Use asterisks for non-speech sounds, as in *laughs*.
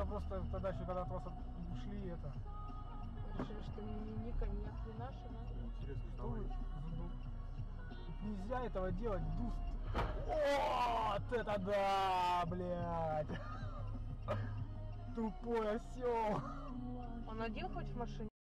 надо просто тогда еще когда вас ушли это. Решили, что Ника не коньяк, ни наши, да? Интересно, Что вы- Нельзя этого делать, дуст. Вот это да, блядь. *laughs* Тупой осел. Он один хоть в машине?